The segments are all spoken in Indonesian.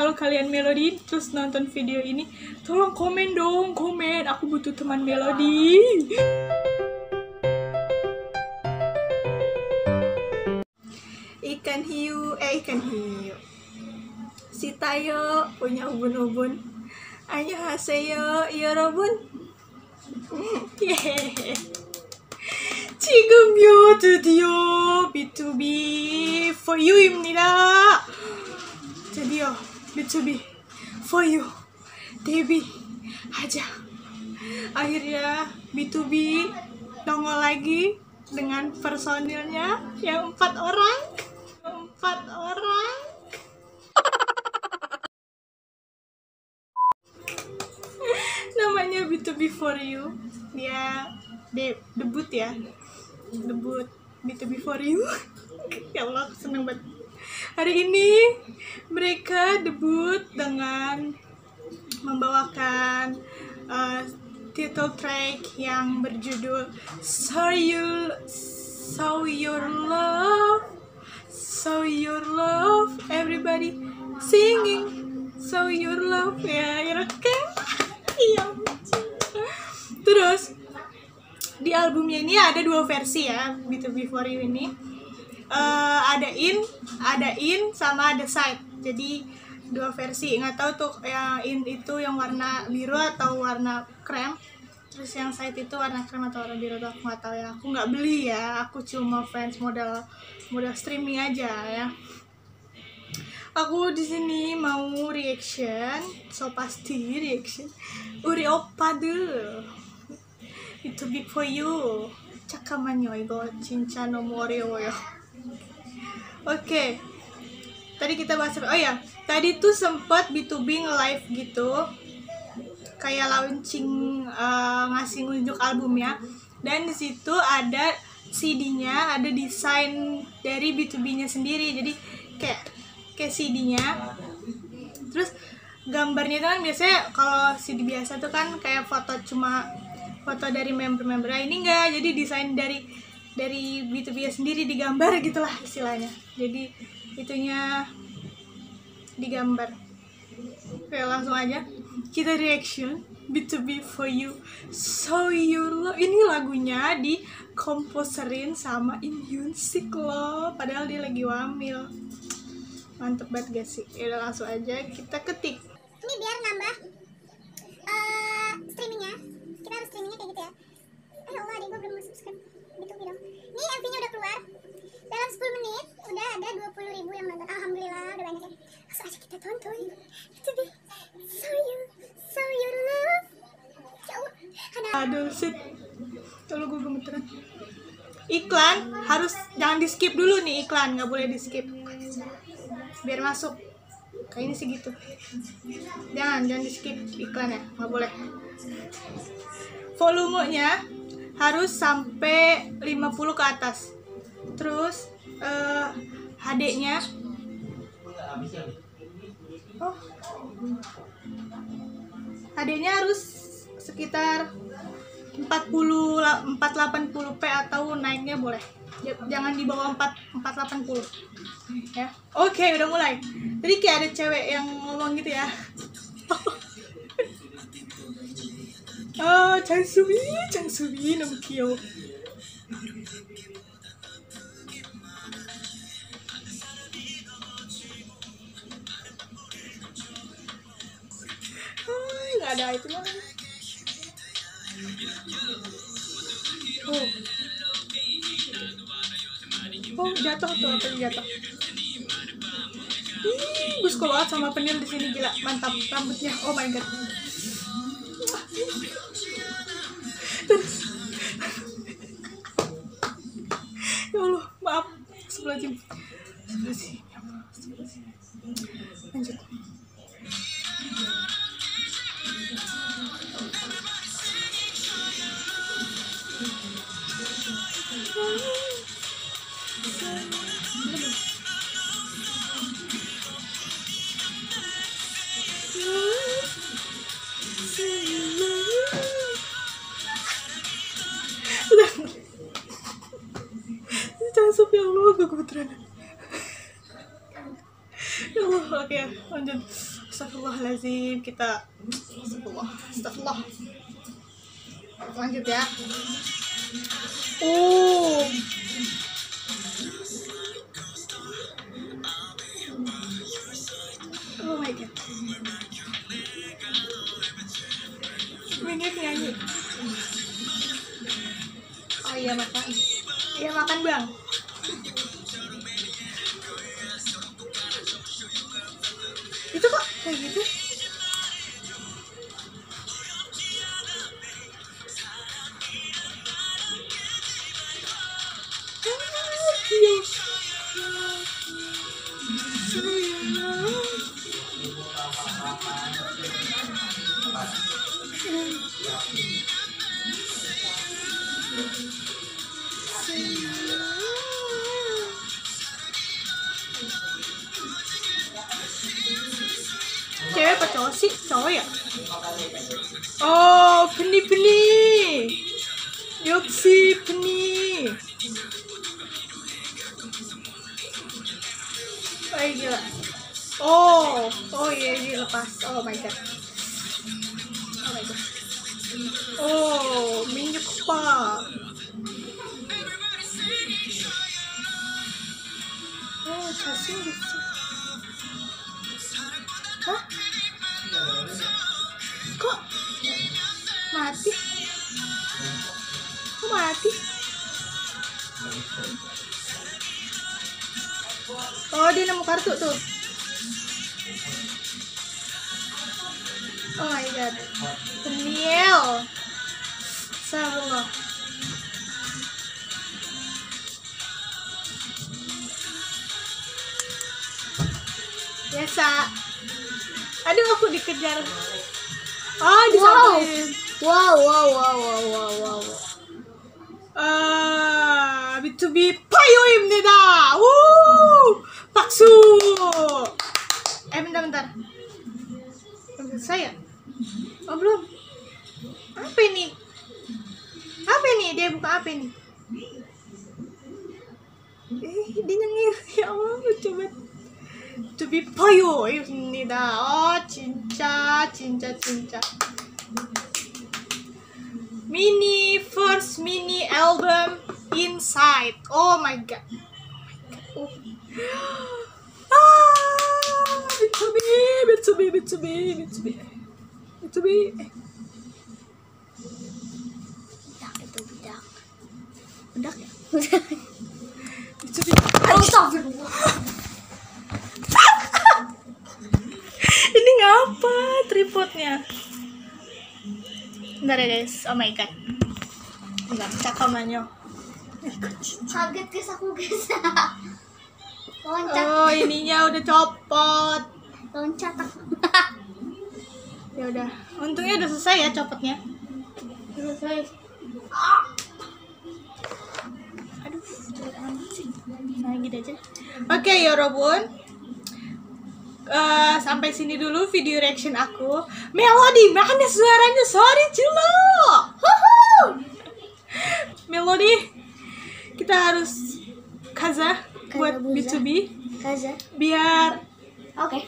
kalau kalian melodi terus nonton video ini tolong komen dong komen aku butuh teman melodi ikan hiu eh ikan hiu si tayo punya ubun-ubun ayo haseyo yorobun Yeay. 지금요 드디어 B2B for you입니다. 드디어 Mitsubi. For you. Debi aja. Akhirnya B2B nongol lagi dengan personilnya yang empat orang. Empat orang. Namanya B2B for you. Dia de debut ya. Debut B2B for you. Ya Allah seneng banget hari ini mereka debut dengan membawakan uh, title track yang berjudul So You So Your Love So Your Love Everybody singing So Your Love ya ya oke? Iya terus di albumnya ini ada dua versi ya B2B for You ini uh, ada in ada in sama ada side. Jadi dua versi. Nggak tahu tuh yang in itu yang warna biru atau warna krem. Terus yang side itu warna krem atau warna biru tuh aku nggak tahu ya. Aku nggak beli ya. Aku cuma fans modal modal streaming aja ya. Aku di sini mau reaction. So pasti reaction. Uri opa deh itu big for you. Cakamanyo ego, cinca nomor yo. Oke. Okay. Tadi kita bahas oh ya, tadi tuh sempat B2B live gitu. Kayak launching uh, ngasih nunjuk albumnya dan di situ ada CD-nya, ada desain dari B2B-nya sendiri. Jadi kayak kayak CD-nya. Terus gambarnya itu kan biasanya kalau CD biasa tuh kan kayak foto cuma foto dari member-member. Nah, ini enggak, jadi desain dari dari B2B sendiri digambar gitulah istilahnya. Jadi itunya digambar. Oke langsung aja. Kita reaction B2B for you. So you love ini lagunya di komposerin sama Immune Sick loh padahal dia lagi wamil. Mantep banget gak sih? Ya langsung aja kita ketik. Ini biar nambah eh streamingnya. Kita harus streamingnya kayak gitu ya. Eh Allah adik gue belum subscribe gitu ini MV nya udah keluar. Dalam 10 menit udah ada 20 ribu yang nonton Alhamdulillah udah banyak ya. Langsung aja kita tonton. Itu deh so you so your love ya aduh shit. Kalau gue gemeteran. Iklan harus jangan di skip dulu nih iklan nggak boleh di skip biar masuk. Kayaknya sih gitu. Jangan jangan di skip iklan ya nggak boleh. Volumenya harus sampai 50 ke atas. Terus eh, HD-nya oh. HD-nya harus sekitar 40 la- 480p atau naiknya boleh. Jangan di bawah 4 480 ya. Oke udah mulai. Tadi kayak ada cewek yang ngomong gitu ya ah Changsubi Changsubi 너무 귀여워 Ah, nggak ada itu lagi. Oh. Oh, jatuh tuh, apa jatuh. Ih, gue suka banget sama penil di sini gila, mantap rambutnya. Oh my god. Ya Allah, maaf. Sebelah jam. Sebelah sini. Lanjut. Jangan sampai Allah gue kebetulan. Ya Allah, oke. Oke, lanjut. Astagfirullahaladzim, kita Astagfirullah, Astagfirullah. Lanjut ya. Oh. Iya makan. Iya makan bang. Itu kok kayak gitu? Casing gitu. Hah? Kok mati? Kok mati? Oh, dia nemu kartu tuh. Oh my god. Daniel. Salah. Biasa. Aduh, aku dikejar. Oh, disamperin. Wow, wow, wow, wow, wow, wow. 아, B2B 파이어입니다. 우! 박수! Eh, bentar, bentar. Belum selesai ya? Oh, belum. Apa ini? Apa ini? Dia buka apa ini? Eh, dia nyengir. Ya Allah, lucu banget. B2B 파이어입니다. 어, 진짜, 진짜, 진짜. mini first mini album inside oh my god oh my god oh. ah Mitsubi Mitsubi Mitsubi Mitsubi Mitsubi Bedak itu bedak. bedak ya Mitsubi Astagfirullah. ngapa tripodnya? Bentar ya guys, oh my god. Bentar, cakamannya Kaget guys. Aku guys. Loncat, Oh ininya udah copot. Loncat. Ya udah. Untungnya udah selesai ya copotnya. Udah selesai. Aduh sih. Nah gini aja. Oke ya Robun Eh, sampai sini dulu video reaction aku Melody mana suaranya sorry Cilo Melody kita harus kaza buat Kaza buza. B2B Kaza. biar Oke.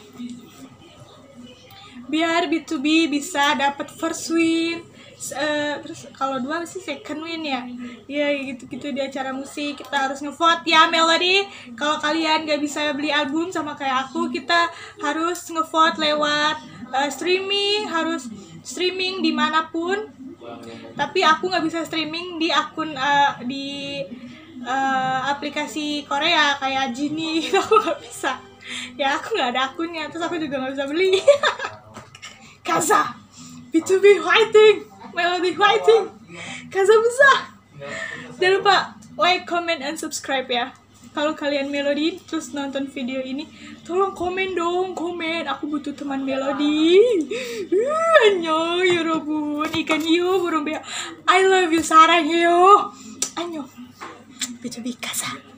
Biar B2B bisa dapat first win. Eh, terus kalau dua sih second win ya. Ya gitu-gitu di acara musik. Kita harus ngevote ya Melody. Kalau kalian gak bisa beli album sama kayak aku kita harus ngevote lewat eh, streaming. Harus streaming di mana pun. Tapi aku nggak bisa streaming di akun eh, di eh, aplikasi Korea kayak Genie. Aku nggak bisa. Ya aku nggak ada akunnya. Terus aku juga nggak bisa beli Kaza, B2B fighting, melody fighting, Kaza besar. Jangan lupa like, comment, and subscribe ya. Kalau kalian melodi terus nonton video ini, tolong komen dong, komen. Aku butuh teman melodi. Anyo, ya yorobun, ikan hiu, burung beo. I love you, sarang hiu. Anyo, B2B Kaza.